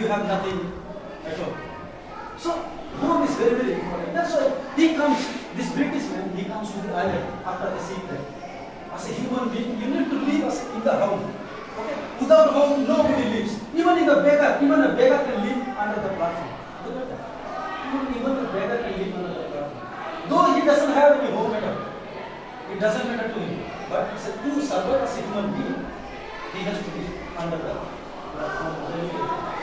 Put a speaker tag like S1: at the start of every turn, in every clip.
S1: you have nothing at all. So home is very, very important. That's why he comes, this British man, he comes to the island after the sea time. As a human being, you need to live as in the home. Okay? Without home, nobody lives. Even in the beggar, even a beggar can live under the platform. Even a beggar can live under the platform. Though he doesn't have any home at all. It doesn't matter to him. But it's a true servant as a human being. He has to live under the platform.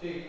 S1: Sí.